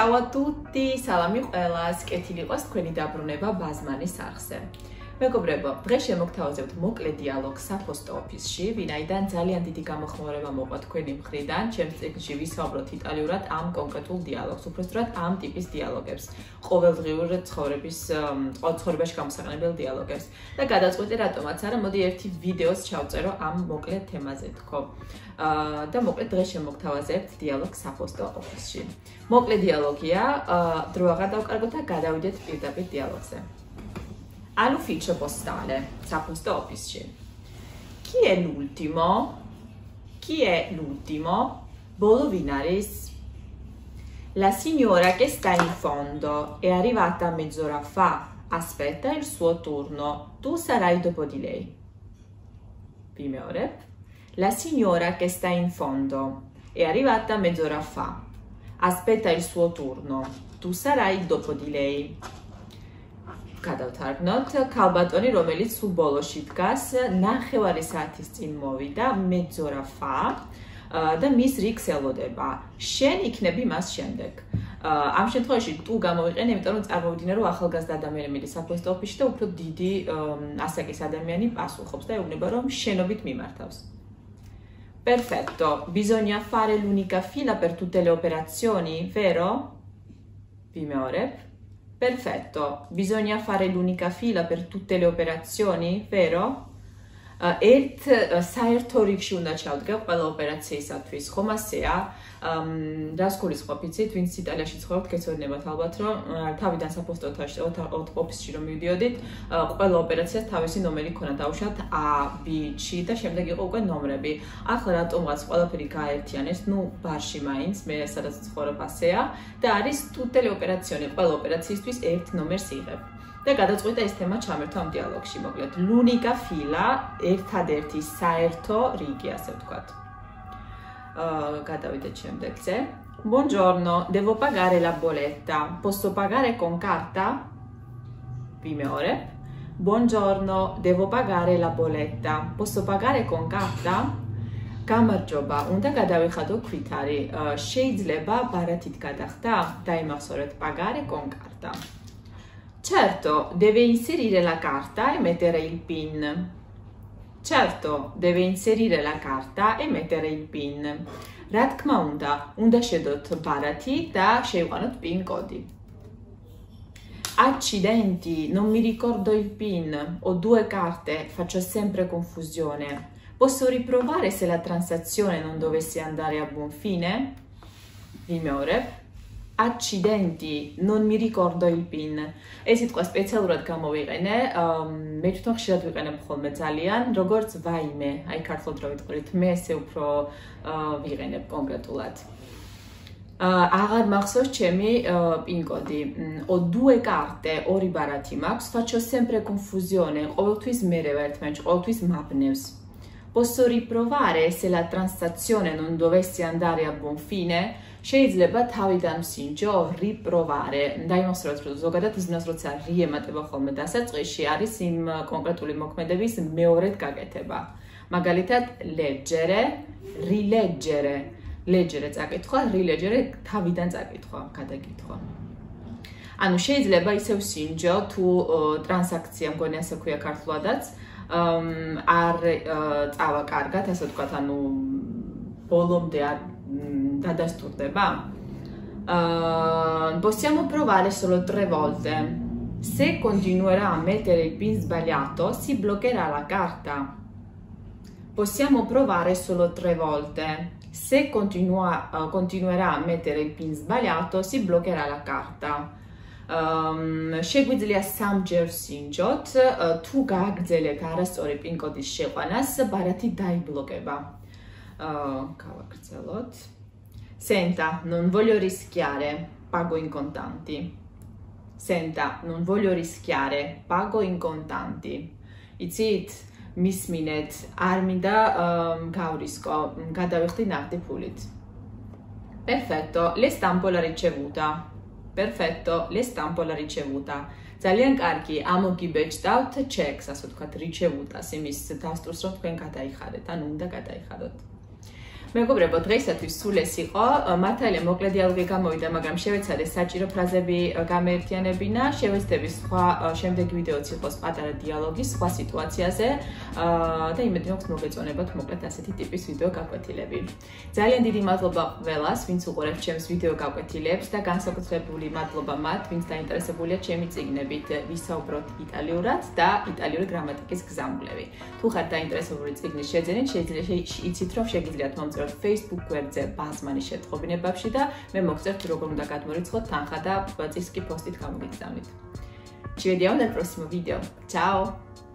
ciao a tutti, salami ყველას, კეთილი იყოს თქვენი დაბრუნება ბაზმანის არხზე. მეგობრებო, დღეს შემოგთავაზებთ მოკლე დიალოგს საფოსტო ოფისში, ვინაიდან ძალიან დიდი გამოხმაურება მოყვა თქვენი მხრიდან, ჩემს წიგნში ვისაუბროთ იტალიურად ამ კონკრეტულ დიალოგს, უბრალოდ ამ ტიპის დიალოგებს, ყოველდღიურ ცხოვრების, ცხოვრებაში გამოსაყენებელ დიალოგებს. და გადაწყვეტე რატომაც არა, მოდი ერთი ვიდეოს ჩავწერო ამ მოკლე თემაზე თქო. აა და მოკლედ დღეს შემოგთავაზებთ დიალოგს საფოსტო ოფისში. მოკლე დიალოგია, დრო აღარ დავკარგოთ და გადავიდეთ პირდაპირ დიალოგზე. All'ufficio postale, sa posto office. Chi è l'ultimo? Chi è l'ultimo? Bolovinaris. La signora che sta in fondo è arrivata mezz'ora fa. Aspetta il suo turno. Tu sarai dopo di lei. Prime ore. La signora che sta in fondo è arrivata mezz'ora fa. Aspetta il suo turno. Tu sarai dopo di lei. გადავთარგმნოთ. ქალბატონი რომელიც სულ ბოლოში დგას ნახევარი საათის წინ მოვიდა მეძორა ფა და მის რიგს ელოდება შენ იქნები მას შემდეგ. ამ შემთხვევაში თუ გამოვიყენე იმიტომ რომ წარმოვიდგინე რომ ახალგაზრდა ადამიანი მიდის საფოსტო ოფისში და უფრო დიდი ასაკის ადამიანი პასუხობს და ეუბნება რომ შენობით მიმართავს. Perfetto, bisogna fare l'unica fila per tutte le operazioni, vero? Primore. Perfetto, bisogna fare l'unica fila per tutte le operazioni, vero? ერთ საერთო რიგში უნდა ჩავდგე ყველა ოპერაციისათვის. ხომ ასეა? რას გულისხმობ, იცით, ვინც იტალიაში ცხოვრობთ, გეცოდნებათ ალბათ, რომ თავიდან საფოსტოთაში ოფისში რომ მივიდიოდით, ყველა ოპერაციას თავისი ნომერი ქონდა დაუშვათ A, B, C და შემდეგ იყო უკვე ნომრები. ახლა რატომღაც ყველაფერი გაერთიანეს, ну, ბარში მაინც, მე სადაც ცხოვრობ ასეა და არის ტუტელი ოპერაციონი, ყველა ოპერაციისთვის ერთ ნომერს იღებ. და გადაწყვიტა ეს თემა ჩამერთო ამ დიალოგში, მოკლედ. L'unica fila, ერთადერთი საერთო რიგი, ასე ვთქვათ. აა, გადავიდეთ შემდეგზე. Buongiorno, devo pagare la bolletta. Posso pagare con carta? Prime ore. Buongiorno, devo pagare la bolletta. Posso pagare con carta? გამარჯობა, უნდა გადავიხადო ქვითარი. შეიძლება ბარათით გადახდა? დაიმახსოვრეთ pagare con carta. Certo, deve inserire la carta e mettere il pin. Certo, deve inserire la carta e mettere il pin. Ratkma unda, unda shedot parati da shewanot pin kodi. Accidenti, non mi ricordo il pin, ho due carte, faccio sempre confusione. Posso riprovare se la transazione non dovesse andare a buon fine? Vimoreb. Accidenti. Non mi ricordo il pin. ეს სიტყვა სპეციალურად გამოვიყენე. მე თვითონ ხშირად ვიყენებ ხოლმე ძალიან. როგორც ვაიმე. აი ქართულად რო ვიტყვით. მე ესე უფრო ვიყენებ კონკრეტულად. აღარ მახსოვს ჩემი პინ კოდი. o due carte ორი ბარათი მაქვს. Faccio sempre confusione. ყოველთვის მერე ვერთმენთ ყოველთვის მაბნევს posso riprovare se la transazione non dovesse andare a buon fine შეიძლება თავიდან სინჯო რიპროვარე. დაიმოსროთ რომ ზოგადად ისინას როცა რიემატება ხოლმე დასაწყისში არის იმ კონკრეტული მოქმედების მეორედ გაკეთება. მაგალითად, leggere, rileggere. leggere წაკითხვა, rileggere თავიდან წაკითხვა, გადაკითხვა. ანუ შეიძლება ისევ სინჯო თუ ტრანზაქცია მგონი ასე ქვია ქართულადაც არ წავა კარგად, ასე ვთქვათ, ანუ ბოლომდე არ dadasturteba. Uh, possiamo provare solo tre volte. Se continuerà a mettere il pin sbagliato, si bloccherà la carta. Possiamo provare solo tre volte. Se continua, uh, continuerà a mettere il pin sbagliato, si bloccherà la carta. შეგვიძლია სამჯერ სინჯოთ თუ გააგრძელეთ არასწორი პინ კოდის შეყვანას ბარათი დაიბლოკება. აა გავაგრძელოთ. Senta, non voglio rischiare, pago in contanti. Senta, non voglio rischiare, pago in contanti. იცით, მისმინეთ, არ მინდა გავრისკო, გადავიხდი ნახდი ფულით. Perfetto, le stampo la ricevuta. Perfetto, le stampo la ricevuta. ძალიან კარგი, ამოგიბეჭდავთ checks, ასე ვთქვათ, ricevuta-ს, იმის დასტურს, რომ თქვენ გადაიხადეთ, ან უნდა გადაიხადოთ. მეგობრებო, დღეისათვის სულ ეს იყო. მართალია მოკლე დიალოგი გამოვიდა, მაგრამ შევეცადე საჭირო ფრაზები გამეერთიანებინა. შევეცდები სხვა შემდეგი ვიდეოც იყოს პატარა დიალოგი სხვა სიტუაციაზე. და იმედი მაქვს მოგეწონებათ მოკლედ ასეთი ტიპის ვიდეო გაკვეთილები. ძალიან დიდი მადლობა ყველას, ვინც უყურებს ჩემს ვიდეო გაკვეთილებს და განსაკუთრებული მადლობა მათ, ვინც დაინტერესებულია ჩემი წიგნებით ვისაუბროთ იტალიურად და იტალიური გრამატიკის გზამვლები. თუ ხართ დაინტერესებული წიგნის შეძენით, შეიძლება იცით რომ შეგიძლიათ მომწ მოგწერთ Facebook გვერდზე ბაზმანის შეტყობინებაში და მე მოგწერთ როგორ უნდა გადმორიცხოთ თანხა და წისკი პოსტით გამოგიგზავნით. Ci vediamo nel prossimo video. Ciao!